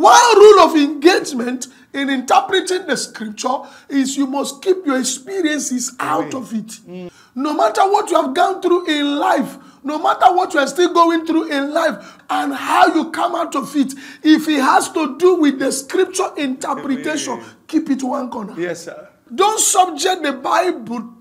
One rule of engagement in interpreting the scripture is you must keep your experiences out of it. No matter what you have gone through in life, no matter what you are still going through in life and how you come out of it, if it has to do with the scripture interpretation, keep it one corner. Yes, sir. Don't subject the Bible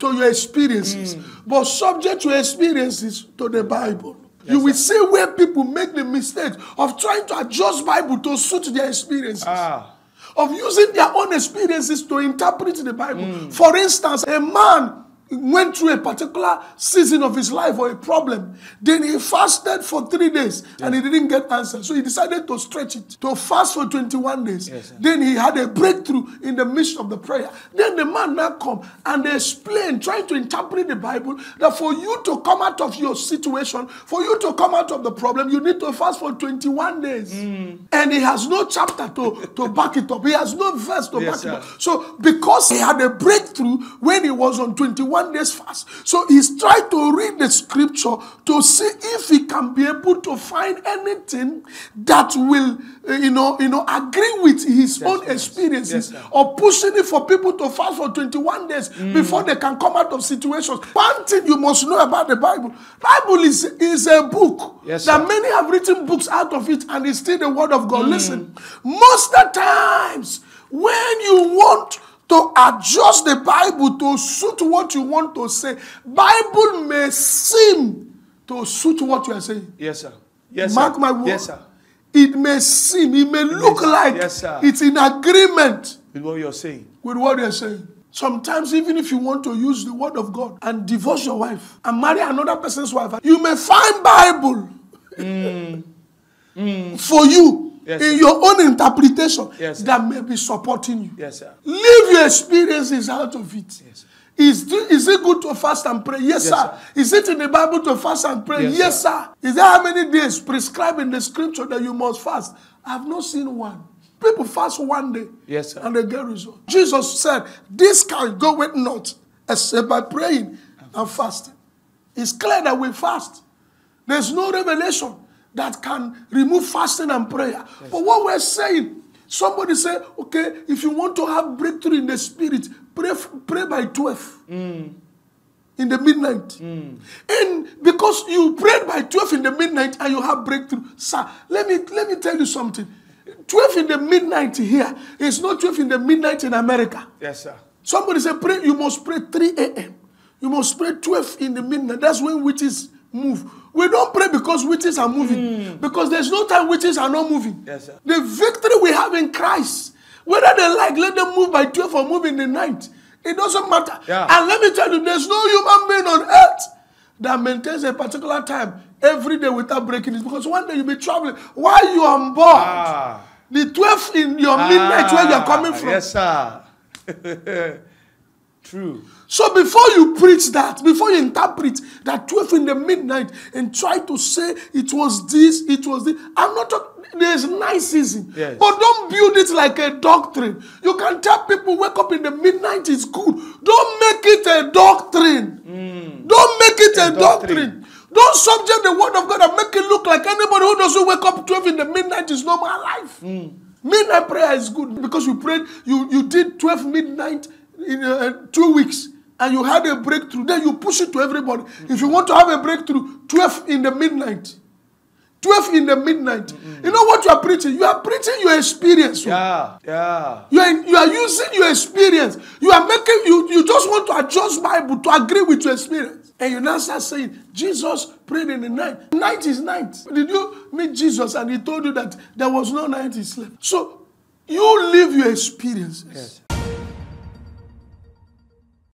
to your experiences, but subject your experiences to the Bible. You will see where people make the mistake of trying to adjust Bible to suit their experiences. Ah. Of using their own experiences to interpret the Bible. For instance, a man went through a particular season of his life or a problem. Then he fasted for three days and he didn't get answer. So he decided to stretch it, to fast for 21 days. Yes, then he had a breakthrough in the midst of the prayer. Then the man now come and they explain, trying to interpret the Bible, that for you to come out of your situation, for you to come out of the problem, you need to fast for 21 days. Mm. And he has no chapter to, to back it up. He has no verse to Yes, back it up. So because he had a breakthrough when he was on 21 days fast, so he's trying to read the scripture to see if he can be able to find anything that will, uh, you know, you know, agree with his own yes. experiences Yes, or pushing it for people to fast for 21 days before they can come out of situations. One thing you must know about the Bible, Bible is, is a book Yes, that sir. many have written books out of it and it's still the word of God. Listen, most of the times when you want to adjust the Bible to suit what you want to say, Bible may seem to suit what you are saying. Yes, sir. Yes, Mark sir. my word. Yes, sir. It may seem, it may look may- like yes, sir. it's in agreement With what you're saying. with what you're saying. Sometimes, even if you want to use the word of God and divorce your wife and marry another person's wife, you may find Bible for you Mm. Yes, in sir. your own interpretation Yes, that may be supporting you. Yes, sir. Leave your experiences out of it. Is, th- is it good to fast and pray? Yes, Yes, sir. sir. Is it in the Bible to fast and pray? Yes, Yes, sir. Is there how many days prescribed in the scripture that you must fast? I have not seen one. People fast one day Yes, sir. and they get results. Jesus said, This can go with not except by praying and fasting. It's clear that we fast. There's no revelation that can remove fasting and prayer. But what we're saying, somebody say, okay, if you want to have breakthrough in the spirit, pray, pray by 12 mm. in the midnight. Mm. And because you prayed by 12 in the midnight and you have breakthrough, sir, let me let me tell you something. 12 in the midnight here is not 12 in the midnight in America. Yes, sir. Somebody said, pray, you must pray 3 a.m. You must pray 12 in the midnight. That's when witches move. We don't pray because witches are moving. Because there's no time witches are not moving. Yes, sir. The victory we have in Christ, whether they like, let them move by 12 or move in the night. It doesn't matter. Yeah. And let me tell you, there's no human being on earth that maintains a particular time every day without breaking it. Because one day you'll be traveling while you're on board. Ah. The 12 in your midnight where you're coming Ah, from. Yes, sir. True. So before you preach that, before you interpret that 12 in the midnight and try to say it was this, it was this, I'm not talking, there's night season. Yes. But don't build it like a doctrine. You can tell people wake up in the midnight is good. Don't make it a doctrine. Hmm. Don't make it a, A doctrine. doctrine. Don't subject the word of God and make it look like anybody who doesn't wake up 12 in the midnight is normal life. Hmm. Midnight prayer is good because you prayed, you, you did 12 midnight in uh, two weeks and you had a breakthrough. Then you push it to everybody. If you want to have a breakthrough, 12 in the midnight. 12 in the midnight. You know what you are preaching? You are preaching your experience. Yeah. Yeah. You are, you are using your experience. You are making, you, you just want to adjust Bible to agree with your experience. And you now start saying, Jesus prayed in the night. Night is night. Did you meet Jesus and he told you that there was no night he slept? So you live your experiences. Yes.